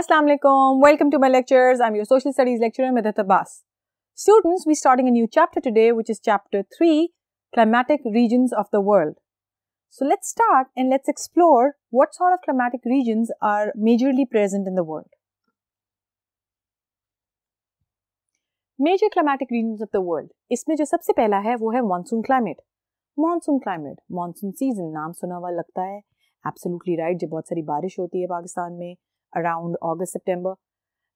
Assalamu alaikum. Welcome to my lectures. I'm your social studies lecturer Medat Abbas. Students, we're starting a new chapter today, which is chapter 3 Climatic Regions of the World. So let's start and let's explore what sort of climatic regions are majorly present in the world. Major climatic regions of the world. इसमें जो सबसे पहला है वो है monsoon climate. Monsoon climate, monsoon season नाम सुना हुआ लगता है एब्सोल्युटली राइट right, जब बहुत सारी बारिश होती है पाकिस्तान में around August September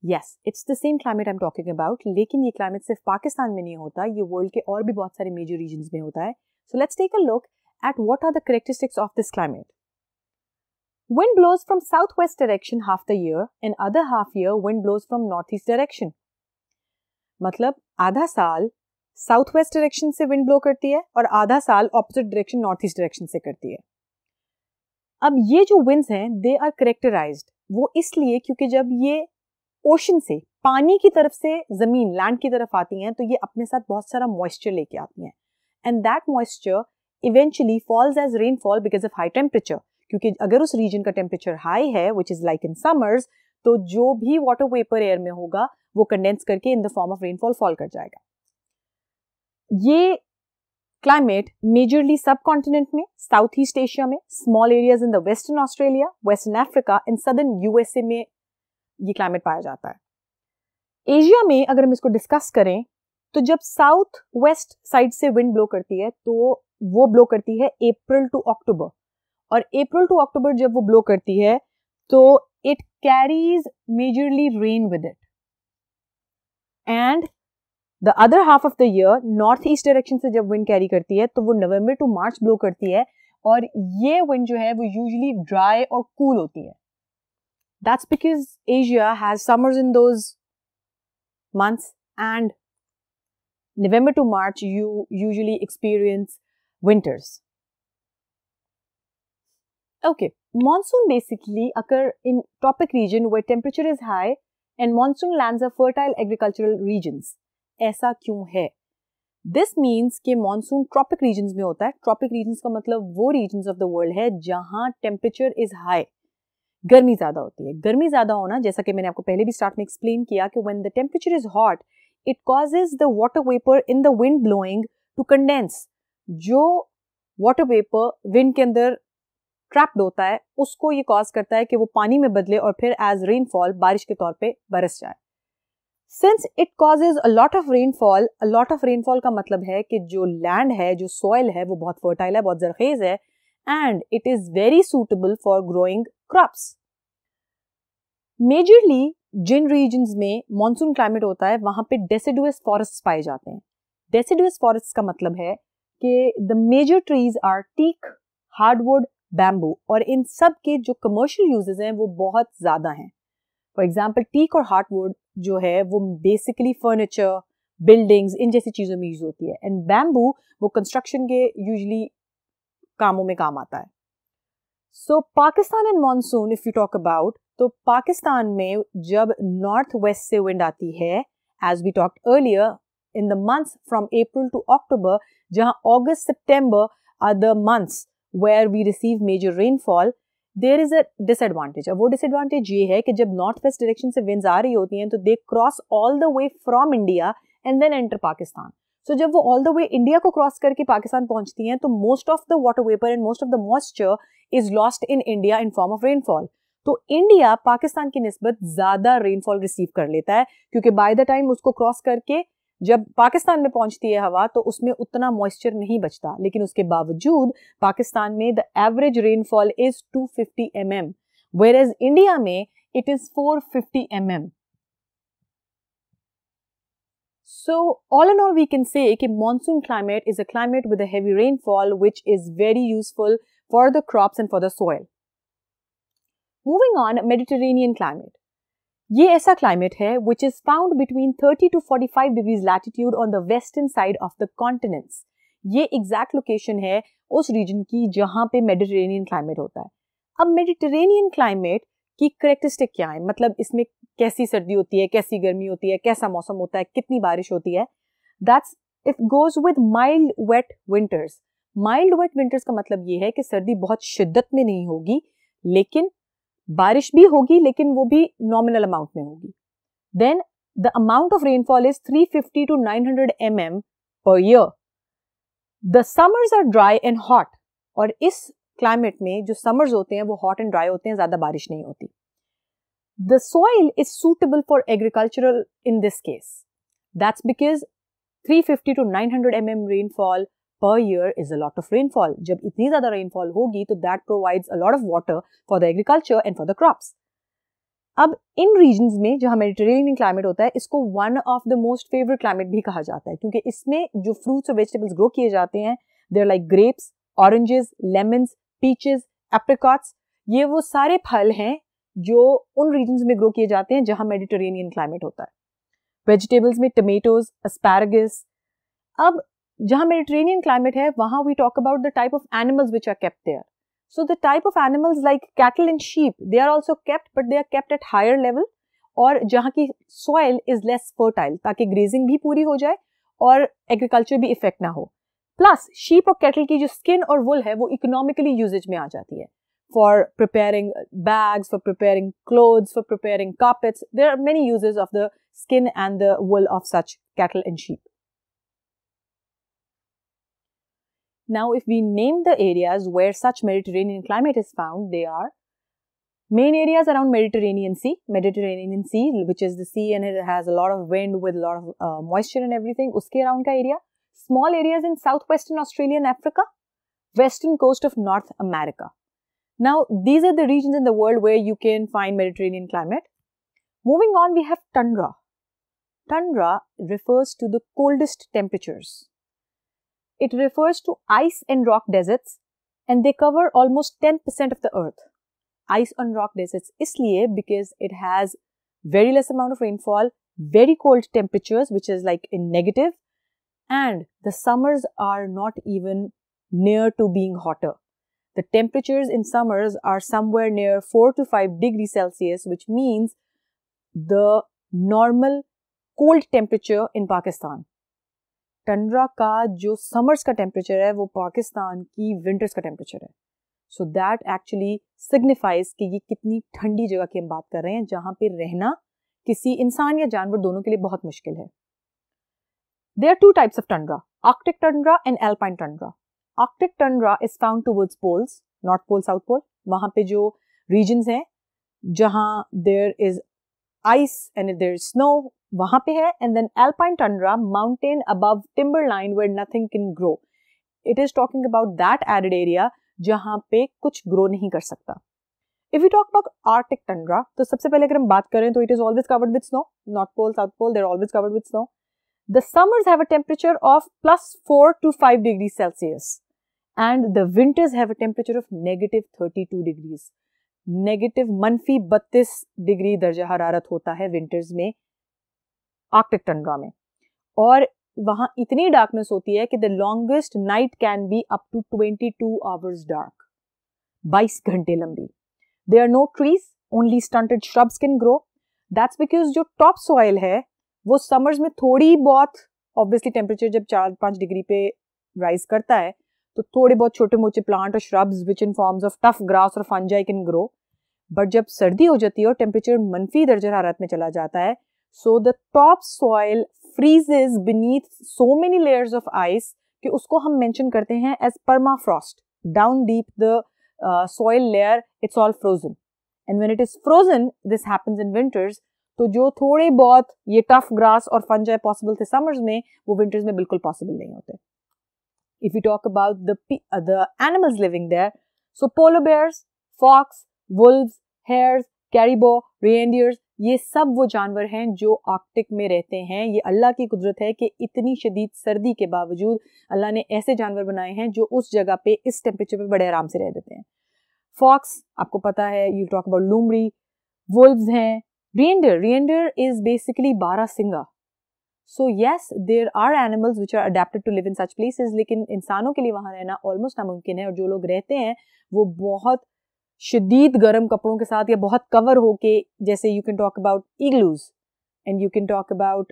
yes it's the same climate I am talking about लेकिन ये क्लाइमेट सिर्फ़ पाकिस्तान में नहीं होता, ये वर्ल्ड के और भी बहुत सारे मेजर रीजन में होता है। So let's take a look at what are the characteristics of this climate Wind blows from southwest direction half the year and other half year wind blows from northeast direction. मतलब आधा साल south west direction से wind blow करती है और आधा साल opposite direction north east direction से करती है। अब ये जो विंड्स हैं दे आर करेक्टराइज्ड वो इसलिए क्योंकि जब ये ओशन से, पानी की तरफ़ से ज़मीन लैंड की तरफ़ आती हैं तो ये अपने साथ बहुत सारा मॉइस्चर लेके आती हैं। And that moisture eventually falls as rainfall because of high temperature क्योंकि अगर उस रीजन का टेम्परेचर हाई है which is like in summers तो जो भी वाटर वेपर एयर में होगा, वो कंडेंस करके in the form of rainfall fall कर जाएगा। ये क्लाइमेट मेजरली सब कॉन्टिनेंट में साउथ ईस्ट एशिया में small areas in the western Australia western Africa in southern USA में ये क्लाइमेट पाया जाता है। एशिया में अगर हम इसको डिस्कस करें तो जब साउथ वेस्ट साइड से विंड ब्लो करती है तो वो ब्लो करती है अप्रैल टू अक्टूबर और अप्रैल टू अक्टूबर जब वो ब्लो करती है तो it carries majorly rain with it and the other half of the year north east direction से जब विंड कैरी करती है तो वो नवंबर टू मार्च ब्लो करती है और ये विंड जो है, वो यूजली ड्राई और कूल cool होती है। That's because Asia has summers in those months and November to March you usually experience winters okay monsoon basically occur in tropic region way is high and monsoon land fertile agricultural regions ऐसा क्यों है? This means के monsoon tropic region में होता है। Tropic reason का मतलब वो रीजन ऑफ़ द वर्ल्ड है जहाँ टेम्परेचर इज़ हाई गर्मी ज़्यादा होती है। गर्मी ज़्यादा होना, जैसा कि मैंने आपको पहले भी स्टार्ट में एक्सप्लेन किया कि when the temperature is hot it causes the water vapour in the wind blowing to condense जो वाटर वेपर विंड के अंदर ट्रैप्ड होता है, उसको ये कॉज करता है कि वो पानी में बदले और फिर एज रेनफॉल बारिश के तौर पे बरस जाए। Since it causes a lot of rainfall a lot of rainfall का मतलब है कि जो लैंड है, जो सॉइल है, वो बहुत फर्टाइल है, बहुत जरखेज है and it is very suitable for growing crops majorly Jin region में मानसून क्लाइमेट होता है, वहाँ पे डेसिडुअस फॉरेस्ट पाए जाते हैं। डेसिडुअस फॉरेस्ट का मतलब है कि the major trees are teak hardwood bamboo और इन सब के जो कमर्शियल यूजेस हैं, वो बहुत ज़्यादा हैं। फॉर एग्ज़ाम्पल टीक और हार्डवुड जो है, वो बेसिकली फर्नीचर बिल्डिंग्स इन जैसी चीज़ों में यूज़ होती है। एंड बैम्बू वो कंस्ट्रक्शन के यूजली कामों में काम आता है। So Pakistan and monsoon if you talk about तो पाकिस्तान में जब नॉर्थ वेस्ट से विंड आती है as we talk earlier in the months from April to October जहाँ August September are the months where we receive major rainfall there is a disadvantage अब वो disadvantage ये है कि जब नॉर्थ वेस्ट डायरेक्शन से विंड्स आ रही होती हैं तो they cross all the way from India and then enter Pakistan so जब वो ऑल द वे इंडिया को क्रॉस करके पाकिस्तान पहुँचती हैं तो most of the water vapour and most of the moisture is lost in India in form of rainfall तो India Pakistan की नस्बत ज़्यादा रेनफॉल रिसीव कर लेता है, क्योंकि बाय द टाइम उसको क्रॉस करके जब पाकिस्तान में पहुँचती है हवा तो उसमें उतना मॉइस्चर नहीं बचता। लेकिन उसके बावजूद, पाकिस्तान में the average rainfall is 250 fifty M M whereas India में it is 450 fifty M M so all and all we can say monsoon climate is a climate with heavy rainfall which is very useful for the crop and for the soil moving on Mediterranean climate ये ऐसा क्लाइमेट है which is found between 30 to 45 degrees latitude on the western side of the continents ये exact location है उस reason की जहाँ पे मेडिटेरेनियन क्लाइमेट होता है। अब मेडिटेरेनियन क्लाइमेट की करेक्टरिस्टिक क्या है? मतलब इसमें कैसी सर्दी होती है, कैसी गर्मी होती है, कैसा मौसम होता है, कितनी बारिश होती है? That's it goes with mild wet winters mild wet winters का मतलब ये है कि सर्दी बहुत शिद्दत में नहीं होगी, लेकिन बारिश भी होगी, लेकिन वो भी नॉमिनल अमाउंट में होगी। Then the amount of rainfall is 350 to nine 900 M per year the summers are dry and hot और इस क्लाइमेट में जो समर्स होते हैं, वो हॉट एंड ड्राई होते हैं, ज़्यादा बारिश नहीं होती। The soil is suitable for agricultural in this case that's because 350 to 900 mm rainfall per year is a lot of rainfall जब इतनी ज़्यादा रेनफॉल होगी तो that provides a lot of water for the agriculture and for the crops. अब इन reason में जहाँ Mediterranean climate होता है, इसको one of the most favourite climate भी कहा जाता है, क्योंकि इसमें जो फ्रूट्स और वेजिटेबल्स ग्रो किए जाते हैं there like grapes oranges lemons peaches apricots ये वो सारे फल हैं जो उन रीजन में ग्रो किए जाते हैं जहाँ मेडिटेरेनियन क्लाइमेट होता है वेजिटेबल्स में टमेटोज अस्पैरगस अब जहाँ मेडिटेरेनियन क्लाइमेट है वहाँ we talk about the type of animals which are kept there So the type of animals like cattle and sheep, they are also kept, but they are kept at higher level और जहाँ की soil is less fertile ताकि grazing भी पूरी हो जाए और agriculture भी इफ़ेक्ट ना हो। प्लस शीप और कैटल की जो स्किन और वुल है वो इकोनॉमिकली यूजेज में आ जाती है। For preparing bags for preparing clothes for preparing carpets there are many uses of the skin and the wool of such cattle and sheep. Now, if we name the areas where such Mediterranean climate is found, they are main areas around Mediterranean Sea, Mediterranean Sea, which is the sea and it has a lot of wind with a lot of uh, moisture and everything, uske around ka area. Small areas in southwestern Australia and Africa, western coast of North America. Now, these are the regions in the world where you can find Mediterranean climate. Moving on, we have tundra. Tundra refers to the coldest temperatures. It refers to ice and rock deserts and they cover almost 10% of the earth. Ice and rock deserts isliye because it has very less amount of rainfall, very cold temperatures which is like in negative and the summers are not even near to being hotter. The temperatures in summers are somewhere near 4 to 5 degrees Celsius which means the normal cold temperature in Pakistan. Tundra का जो summers का temperature है, वो पाकिस्तान की winters का temperature है। So that actually signifies कि ये कितनी ठंडी जगह की हम बात कर रहे हैं, जहाँ पे रहना किसी इंसान या जानवर दोनों के लिए बहुत मुश्किल है। There are two types of tundra Arctic tundra and alpine tundra Arctic tundra is found towards poles north pole south pole वहाँ पे जो रीजन हैं, जहाँ there is ice and there is snow वहाँ पे है and then alpine tundra mountain above timber line where nothing can grow it is talking about that arid area जहाँ पे कुछ ग्रो नहीं कर सकता। If you talk about Arctic tundra तो सबसे पहले अगर हम बात करें तो it is always covered with snow north pole south pole there always covered with snow summers have a temperature of plus four to five degree Celsius and the winters have a temperature of negative thirty to degrees negative मनफी बत्तीस degree दर्जा हरारत होता है winters में Arctic Tundra में। और वहाँ इतनी डार्कनेस होती है कि the longest night can be up to twenty two hours dark बाईस घंटे लंबी। They are no trees only stunted shrubs can grow that's because जो टॉप सॉइल है, वो समर्स में थोड़ी बहुत ऑब्वियसली टेम्परेचर जब चार पाँच डिग्री पे राइज करता है तो थोड़े बहुत छोटे मोटे प्लांट और shrubs which in forms of tough grass और फंजाई कैन ग्रो बट जब सर्दी हो जाती है और टेम्परेचर मनफी दर्जा हरारत में चला जाता है so the top soil freezes beneath so many layers of ice कि उसको हम मैंशन करते हैं as permafrost down deep the soil layer it's all frozen and when it is frozen this happens in winters तो जो थोड़े बहुत ये टफ ग्रास और फन जाए पॉसिबल थे समर्स में, वो विंटर्स में बिल्कुल पॉसिबल नहीं होते. If you talk about the the animals living there so polar bears fox wolves hares caribou reindeers ये सब वो जानवर हैं जो आर्कटिक में रहते हैं। ये अल्लाह की कुदरत है कि इतनी शदीद सर्दी के बावजूद अल्लाह ने ऐसे जानवर बनाए हैं जो उस जगह पे, इस टेम्परेचर पे बड़े आराम से रह देते हैं। फॉक्स आपको पता है यू टॉक अबाउट लूमरी वुल्व्स हैं। रियंडर रियंडर इज़ बेसिकली बारह सिंगा so yes there are animals which are adapted to live in such places लेकिन इंसानों के लिए वहाँ रहना ऑलमोस्ट नामुमकिन है और जो लोग रहते हैं, वो बहुत शदीद गर्म कपड़ों के साथ या बहुत कवर होके, जैसे you can talk about igloos and you can talk about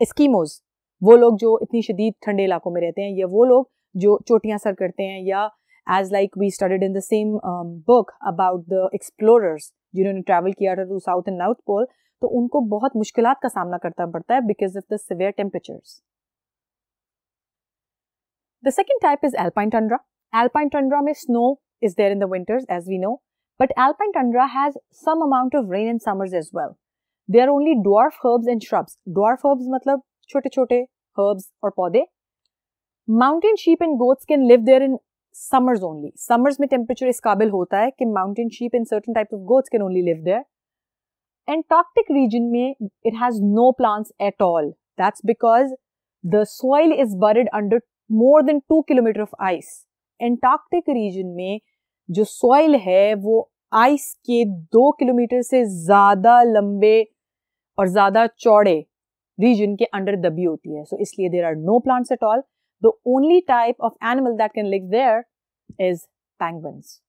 Eskimos वो लोग जो इतनी शदीद ठंडे इलाकों में रहते हैं या वो लोग जो चोटियाँ सर करते हैं या as like we studied in the same book about the explorers, जिन्होंने ट्रैवल किया था to south and north pole तो उनको बहुत मुश्किल का सामना करना पड़ता है because of the severe temperatures the second type is alpine tundra alpine tundra में snow is there in the winters as we know but alpine tundra has some amount of rain in summers as well they are only dwarf herbs and shrubs dwarf herbs matlab chote chote herbs or पौधे mountain sheep and goats can live there in summers only summers में temperature इस काबिल होता है कि mountain sheep and certain type of goats can only live there Antarctic region में it has no plants at all that's because the soil is buried under more than two kilometre of ice Antarctic region में जो soil है वो ice के दो kilometre से ज़्यादा लंबे और ज़्यादा चौड़े रीजन के अंडर दबी होती है। सो so, इसलिए there are no plants at all the only type of animal that can live there is penguins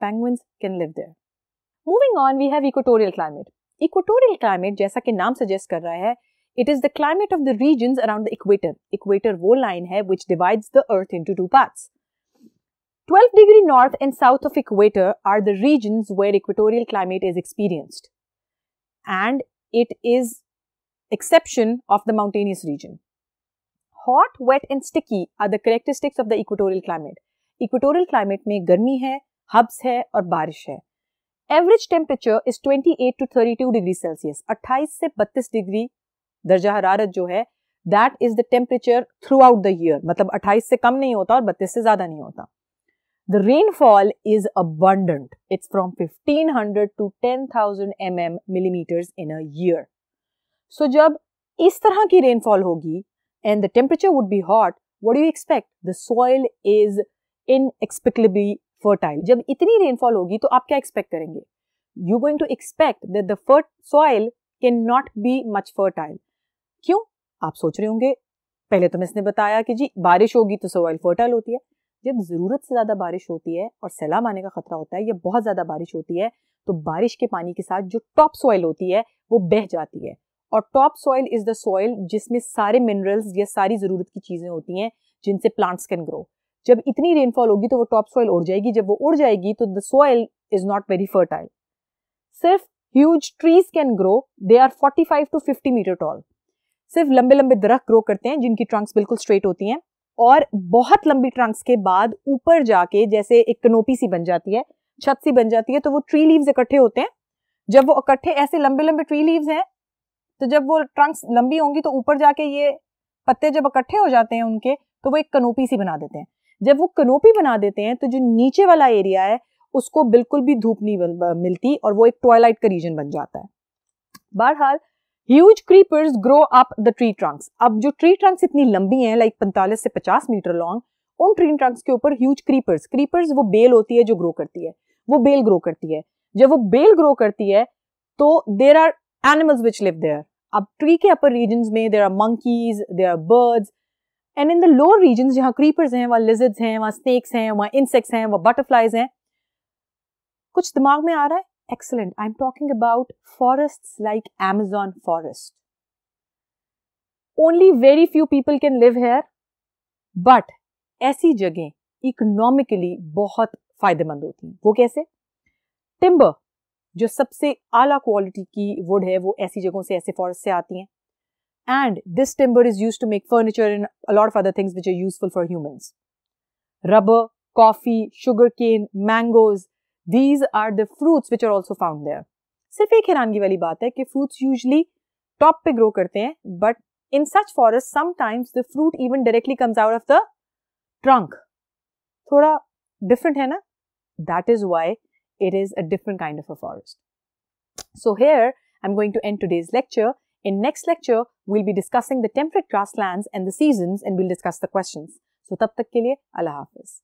penguins can live there moving on we have equatorial climate equatorial climate जैसा कि नाम suggest कर रहा है it is the climate of the region around equator equator वो line है which divides the earth into two parts 12 degree north and south of equator are the regions where equatorial climate is experienced. And it is exception of the mountainous region. Hot wet and sticky are the characteristics of the equatorial climate equatorial climate में गर्मी है hubs है और बारिश है average temperature is 28 to 32 degree Celsius 28 से 32 degree दर्जा हरारत जो है that is the temperature throughout the year मतलब 28 से कम नहीं होता और 32 से ज्यादा नहीं होता The rainfall is abundant it's from 1500 to 10,000 mm millimeters in a year. So जब इस तरह की रेनफॉल होगी and the temperature would be hot, what do you expect? The soil is inexplicably fertile. इतनी रेनफॉल होगी तो आप क्या एक्सपेक्ट करेंगे you going to expect that the fertile soil can not be much fertile क्यों आप सोच रहे होंगे पहले तो मैं इसने बताया कि जी बारिश होगी तो सॉइल फर्टाइल होती है जब ज़रूरत से ज़्यादा बारिश होती है और सैलाब आने का खतरा होता है, या बहुत ज़्यादा बारिश होती है तो बारिश के पानी के साथ जो टॉप सॉइल होती है, वो बह जाती है। और top soil is the soil जिसमें सारे मिनरल्स या सारी ज़रूरत की चीज़ें होती हैं, जिनसे प्लांट्स कैन ग्रो। जब इतनी रेनफॉल होगी तो वो टॉप सॉइल उड़ जाएगी, जब वो उड़ जाएगी तो the soil is not very fertile. सिर्फ़ huge trees can grow, they are 45 to 50 metre tall. सिर्फ़ लंबे लंबे दरख्त ग्रो करते हैं, जिनकी ट्रंक्स बिल्कुल स्ट्रेट होती हैं। और बहुत लंबी ट्रंक्स के बाद ऊपर जाके जैसे एक कनोपी सी बन जाती है, छत सी बन जाती है तो वो ट्री लीव्स इकट्ठे होते हैं। जब वो इकट्ठे, ऐसे लंबे लंबे ट्री लीव्स हैं तो जब वो ट्रंक्स लंबी होंगी तो ऊपर जाके ये पत्ते जब इकट्ठे हो जाते हैं उनके तो वो एक कनोपी सी बना देते हैं। जब वो कनोपी बना देते हैं तो जो नीचे वाला एरिया है, उसको बिल्कुल भी धूप नहीं मिलती और वो एक ट्वाइलाइट का रीजन बन जाता है। बहरहाल huge creepers grow up the tree trunks अब जो ट्री ट्रंक्स इतनी लंबी हैं लाइक पैंतालीस से पचास मीटर लॉन्ग उन ट्री ट्रंक्स के ऊपर ह्यूज क्रीपर्स क्रीपर्स वो बेल होती है जो ग्रो करती है, वो बेल ग्रो करती है। जब वो बेल ग्रो करती है तो there are animals which live there अब ट्री के अपर रीजन में there are monkeys there are birds and in the lower region जहाँ क्रीपर्स हैं, वहाँ लिजिड्स हैं, वहाँ स्नेक्स हैं, वहाँ इंसेक्ट्स हैं, वहाँ बटरफ्लाइज हैं, कुछ दिमाग में आ रहा है? I am talking about forest like Amazon forest only very few people can live here but ऐसी जगह इकोनॉमिकली बहुत फ़ायदेमंद होती हैं। वो कैसे? टिम्बर जो सबसे आला क्वालिटी की वुड है, वो ऐसी जगहों से, ऐसे फॉरेस्ट से आती हैं। And this timber is use to make furniture in a lot of other things which are useful for humans rubber coffee sugar cane mangoes these are the fruits which are also found there सिर्फ़ एक हैरानगी वाली बात है कि fruits usually top पे grow करते हैं but in such forest sometimes the fruit even directly comes out of the trunk थोड़ा डिफरेंट है ना? That is why it is a different kind of a forest so here I am going to end today's lecture in next lecture will be discussing the temperate grassland and the and will discuss the question so तब तक के लिए अल्लाह हाफिज।